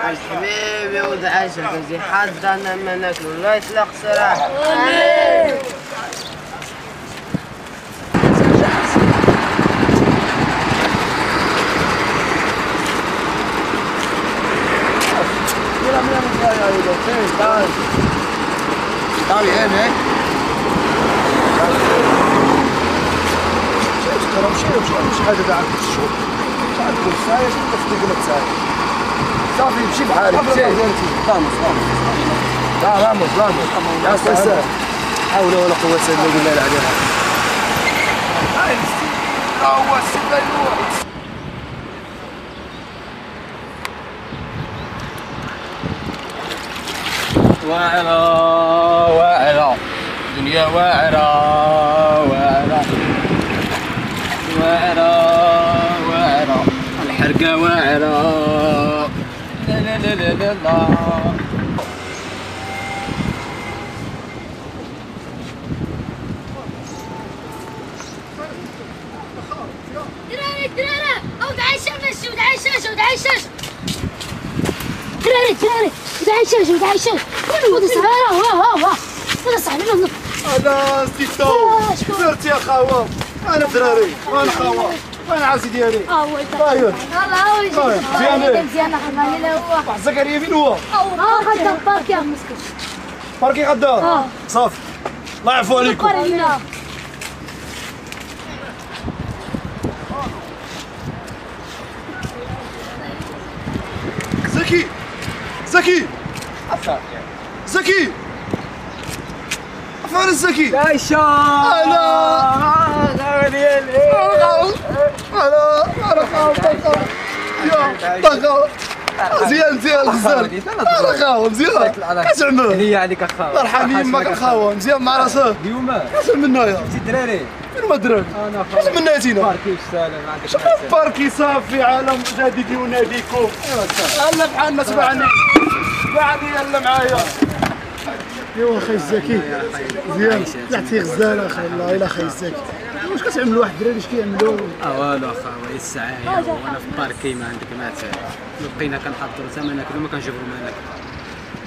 حبيبي ولد عاشق زي حظنا ما ناكلو. الله يطلق ترى مشي مشي مش حاجة لك ساعه صافي مشي بحالك فاموس لا راموس راموس. يا أستاذ حول ولا قوة الا بالله العلي العظيم هو واعرة واعرة. دنيا واعرة واعرة واعرة الحرقة واعرة لا لا لا دراري دراري. أو دعي الشمس ودعي الشاشه ودعي الشاشه دراري دراري. ودعي الشاشه ودعي الشاشه ودي صغيره واه واه واه أنا صاحبي نظف أنا ستيتو آه، شكون؟ درت يا خاوة أنا دراري وأنا خاوة وأنا عازي ديالي آه هو طيب الله هو مزيانين. مزيان حماني لا هو حزك عليا فين هو آه غدا بارك يا مسكين باركي غدا آه صافي الله يعفو عليكم زكي زكي زكي فين الزكي عايشة أنا. أنا. أنا يا. مزيان مزيان غزال أنا خاوة مزيان. اش عمل هي عليك اخا الله يرحم يمك خاوة مزيان مع راسه. اليوم. اش منا يا. دراري. فين ما دراري أنا اش منا يتينا باركي سالم شوف باركي صافي عالم جديد يناديكم الا بحالنا تبعني تبعني يلا معايا. ايوا أخي الزكي مزيان. طلعتي غزال أخي الله الا أخي الزكي واش كتعملوا واحد الدراري؟ اش كيعملوا؟ آه والو اخا وهي الساعة وأنا في باركي ما عندك ما تاع بقينا كنحضروا حتى ما ناكلو ما كنجبروا ما ناكلو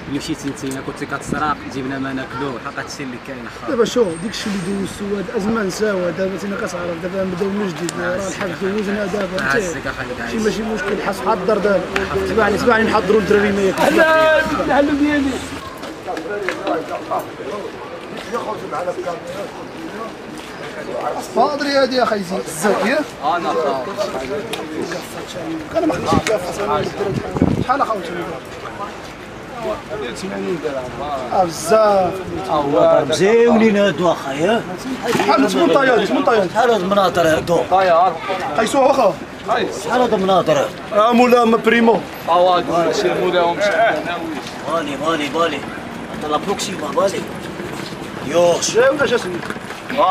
ملي مشيتي انت كنتي كتسرق جبنا ما ناكلو حقا هادشي اللي كاين اخا. دابا شوف ديك الشيء اللي دوزتو هاد الازمه نساوها دابا تينا كتعرف دابا نبداو من جديد. راه الحال دوزنا دابا. انت اللي شي ماشي مشكل حس حضر دابا. تبعني تبعني نحضروا الدراري ما ياكلوش ديالي فاضري هادي يا أخي الزاكيه أنا اخا أنا ما خديتش كافه شحال اخا 80 درهم آه بزاف مزيونين هادو اخايا شحال 8 طيارات 8 طيارات شحال هاد المناظر هادو؟ طيار. قيسوها واخا شحال هاد المناظر هادو؟ آه مولا بريمو. اواك شي مولاهم بالي بالي بالي هاد لا بروكسيما بالي يوش. جا ولا جا سمي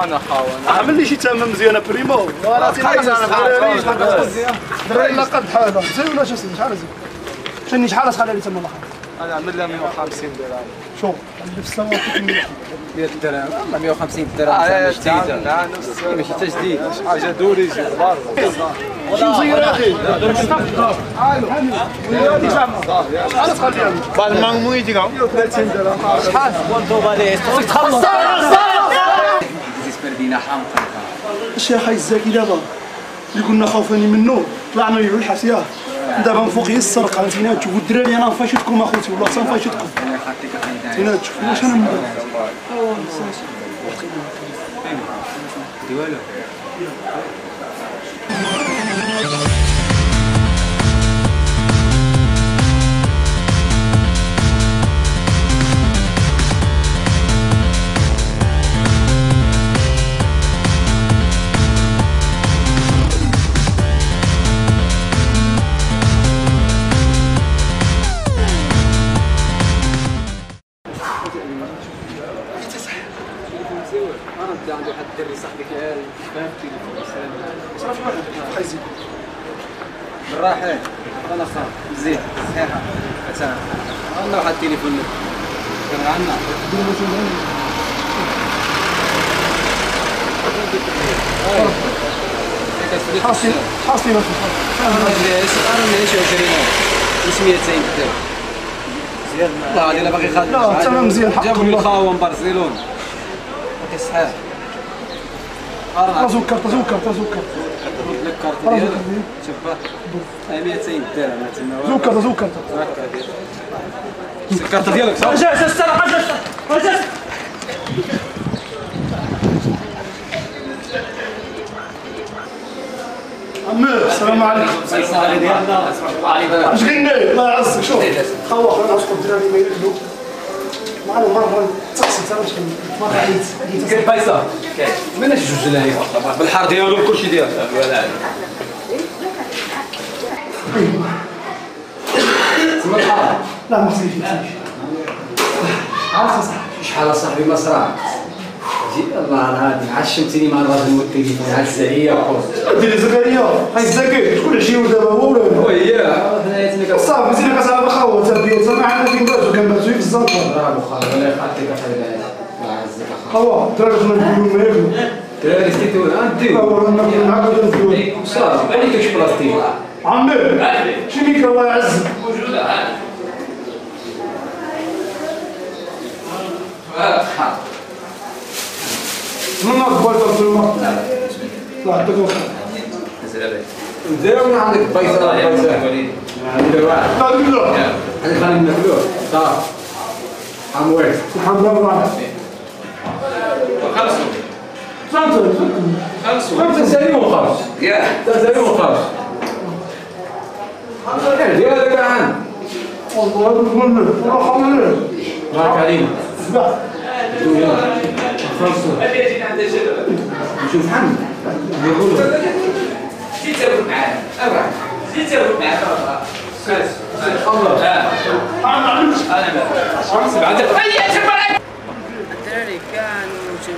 أنا خاوة عمل لي شي تمام مزيانة بريمو. الدراري الدراري لا قد حالها زين ولا جا سمي شحال زين شني شحال تخلي لي تما الآخر أنا عمل لها 150 درهم. شوف اللي في السما فيك 100 درهم. والله 150 درهم. زعما جديدة. ماشي حتى جديد حاجة دوري جي أخي شحال تخليها بالمانغ شحال تخلص الزاكي دابا. اللي كنا خوفاني منه طلعنا ليه الحسيه دابا من فوق هي السرقة. انتينا تشوفوا الدراري أنا نفاشتكم أخوتي والله حتى أخي انتينا تشوفوا واش أنا ندير والو حاصل حاصل ما في أنا ليش أنا ليش 20 مش 200 درهم مزيان والله غادي الا باغي خالد لا، الثمن مزيان، حق جابوا لي. الخاوه من برشلونة. ما كيصحاش ارنا تزوكر تزوكر تزوكر. لك الكارت ديالك ها 200 درهم ما تما. زوكر دير. الكارت ديالك صافي رجع السلام رجع رجع السلام عليكم. الصالح ديالنا اش غني الله يعزك. شوف. خوا خوا نسكت الدراري ما ياكلوا معنا مرة تقسيت أنا شكون مرة عييت كاين قيصر مالناش جوج لاهي بالحار ديالو كلشي ديالو تما الحار لا ما خصنيش عارف صح شحال صاحبي ما صرا جي الله الهادي عشمتني مع الراجل والتليفون عز عليا وقلت دير زكريا. هاي زكي شكون عشيو دابا هو ولا حنايا تما صافي زينك اصاحبي خوا تربيه ما عندنا فين نباتو كنباتو في الزنقه برافو خالد الله يخليك. أخي الله يعزك. اخا خوا الدراري خصنا نقولوا ما ياكلوا دراري ستيتو نديو خوا ناكلوا معاك ولا صافي. عليك واش بلاصتي عمي شنيك الله يعزك. من كبرت في الماء لا عندك وقت داير من عندك ندير واحد لا لا هذا خلينا ناكلوه صافي حمويل الحمد لله رب العالمين خمسة خمسة سليم وخرج سليم وخرج ديالك عن. والله يكون والله خمسة بارك علينا لا. خمسة نشوف حمد. يقولوا. الدراري كانوا وشو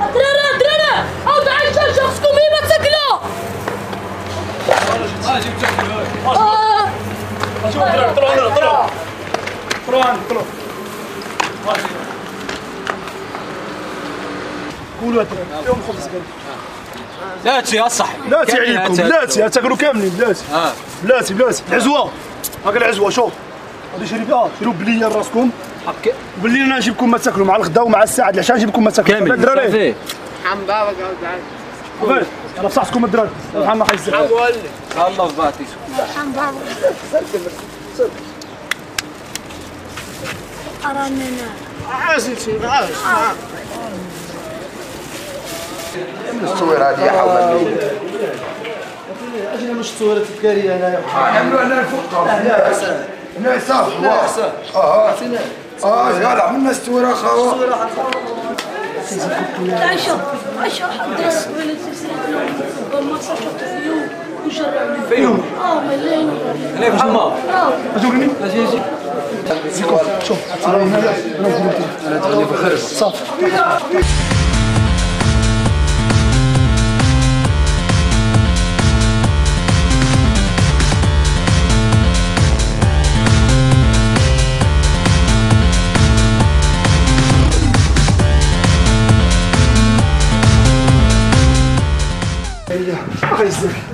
دراري دراري عاود عايشة شخصكم إيه ما تسكنوا آه. قولوا يوم خبز لاتي أصح. بلاتي عليكم بلاتي تاكلوا كاملين بلاتي بلاتي بلاتي العزوه هاك العزوة شوف. غادي شري آه شريو بليه لراسكم حق وبالليل أنا نجيب لكم ما تاكلوا مع الغدا ومع الساعة العشاء نجيب لكم ما تاكلوا. كامل. الدراري صافي حم بابك عاود عاد فين أنا بصحتكم الدراري. ما خايس حم ولي الله في باطي أراننا عاشتي عاش التصوير هذه يا حول الليل اجينا مش تصويرات الكاريه هنايا نعملوا هنا الفوق هنا صافي آه آه آه يلا عملنا عايشة عايشة حد ولا سلسلة ما صارت فيهم وجربنا فيهم آه مليون هنا في الحمام آه اجوني شوف أنا هنا أنا تغني في الخرب صافي.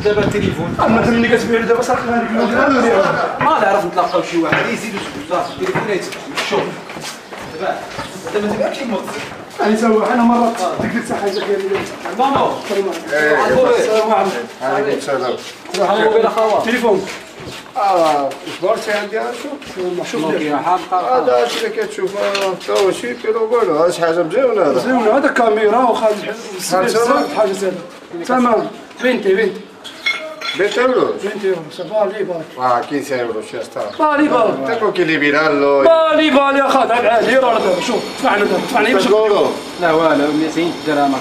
دابا التليفون. أما ملي كتبيع دابا سرق لك ما نعرف نتلاقاو شي واحد. إيه، يزيدو زوج التليفون يتبع شوف. دابا انت ما تبعش الموظف أنا توا أنا مرة ديك الساعة حاجة ديالي ماما السلام عليكم. وعليكم السلام مرحبا بك تليفون. آه أخبارك عندي شوف. شوف. هذا الشيء اللي كتشوف تا هو شي كيلو والو. هذا شي حاجة مزيونه مزيونه هذا كاميرا وخا حاجة تمام. 20, 20. 20 euros? 20 euros, se vale, vale. Ah, 15 euros, ya está. Vale, vale. Tengo que liberarlo. Vale, vale, يا خالد على العالي راه دابا شوف دفع لنا دابا دفع لنا لا والو 200 درهم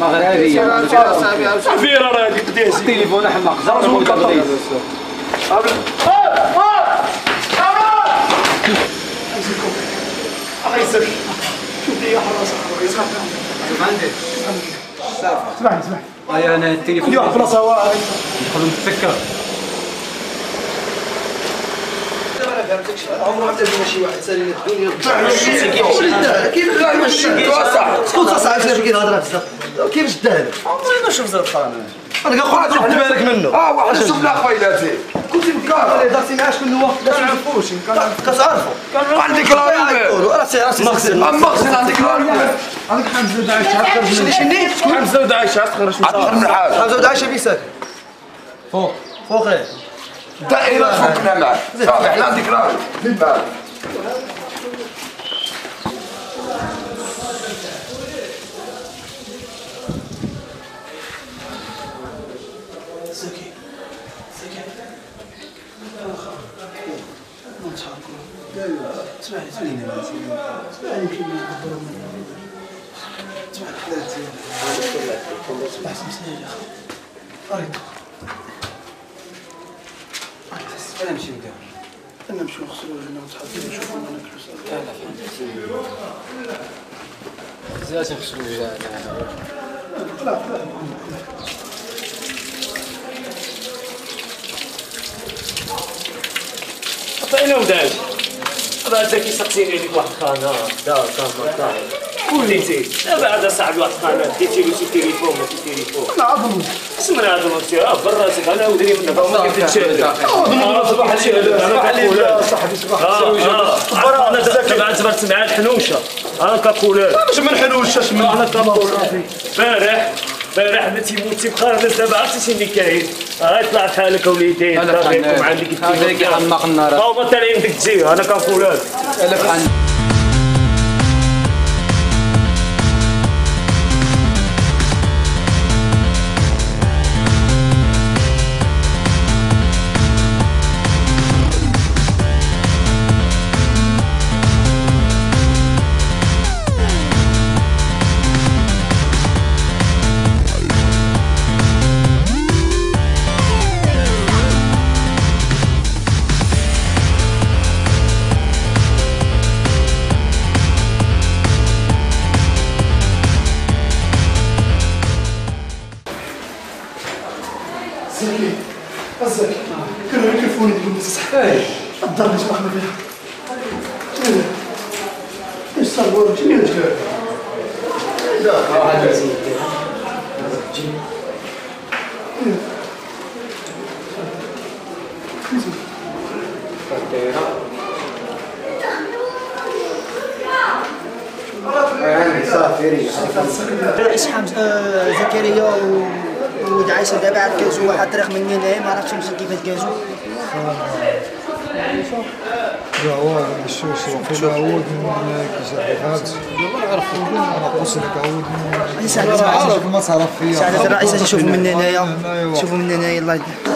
مغربية صافي راه قداسي التليفون حماق زرزور كطريز الله يسلمك شوف لي يا حراسة الله يسلمك حراسه اسمعني اسمعني اسمعني هيا أنا التليفون. خذي واحد البلاصه واعره ندخل نتسكر كيف؟ لا ماشي واسع سكوت اصاحبي كي نهضر هذا الزق كيفاش داير عمري ما شفت زرق أنا أنا كنقول لك خد بالك منه. آه واحد شوف لا خويلاتي كنت مكار اللي درتي معاه شكون هو لا نعرفوش كتعرفو عندك العيب راسي راسي مغسل عندك العيب عندك حمزه وداعش تخرج شنو شني حمزه وداعش تخرج من عطر من الحال حمزه وداعش بي ساكن فوق. فوق. إيه دائرة فوقنا معك صافي حنا عندك من نمشي ونتحضروا نشوفوا ما ناكلوا عطينا وداج دابا انت كيسقسيني ديك واحد الخانه دار كامل دار وليتي دابا هذا صاحبي واحد الخانه ديتي له شي تليفون ما شي تليفون أنا عظم اسمع هذا انت آه براسك أنا ودري هما كيف تشاهد آه صباح الخير. أنا كنقول صاحبي صباح آه أنا دابا تبرت مع الحنوشه أنا كنقول مش من حلوش اش من أنا كنقول البارح تيموت تيبقى الناس دابا عرفتي شنو كاين. آه يطلع بحالك دابا بحال يكون عندك هذا كيعمق النار ها هما طالعين ديك تجي. أنا كنقول لك. يكلفوني ديال الناس صح الدار اللي سمحنا فيها آه، زكريا و- ودعيسة دابا عاد كازو واحد الطريق من هنايا ما عرفتش كيفاش كازو دعوة الشوش وقيل عود من لك عود من هنايا. شوفوا من هنايا الله يدير